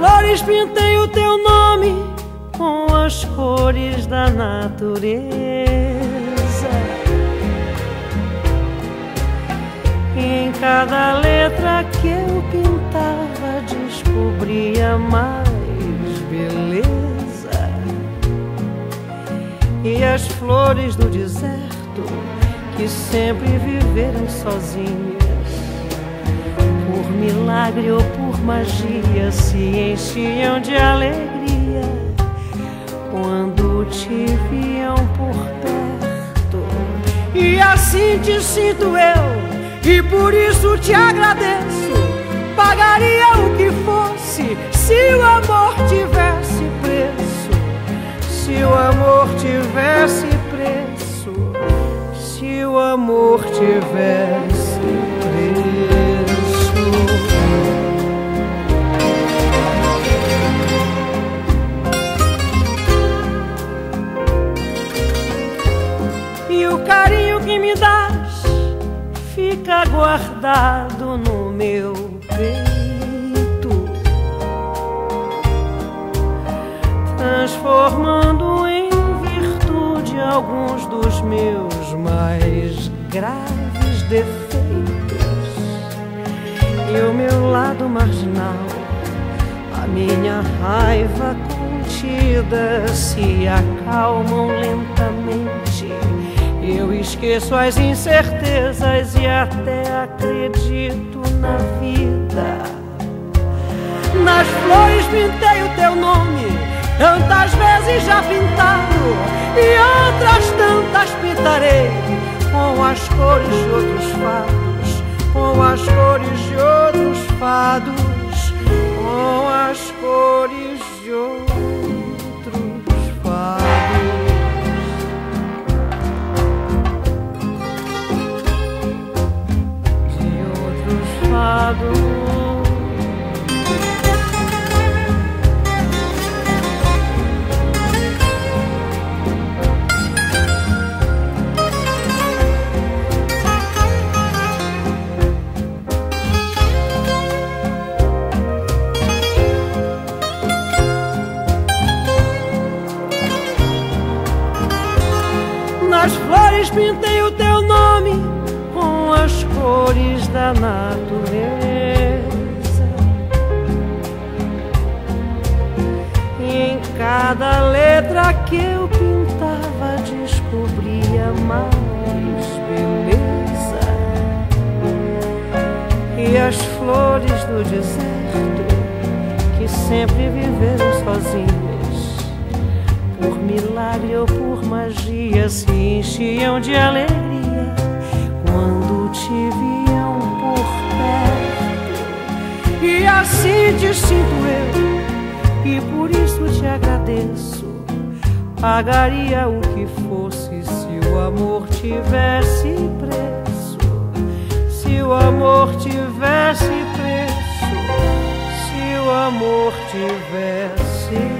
flores pintei o teu nome as cores da natureza. Em cada letra que eu pintava descobria mais beleza. E as flores do deserto que sempre viveram sozinhas por milagre ou por magia se enchiam de alegria quando te viam por perto. E assim te sinto eu, e por isso te agradeço. Que me das fica guardado no meu peito, transformando em virtude alguns dos meus mais graves defeitos e o meu lado marginal, a minha raiva contida se acalmam lentamente. Esqueço as incertezas e até acredito na vida. Nas flores pintei o teu nome, tantas vezes já pintado, e outras tantas pintarei com as cores de outros fados, com as cores de outros fados Nas flores pintei o teu nome com as cores da natureza. E em cada letra que eu pintava descobria mais beleza. E as flores do deserto que sempre viveram sozinhas por milagre ou por magia se enchiam de alegria quando te viam por perto. E assim te sinto eu, e por isso te agradeço. Pagaria o que fosse se o amor tivesse preço. Se o amor tivesse preço, se o amor tivesse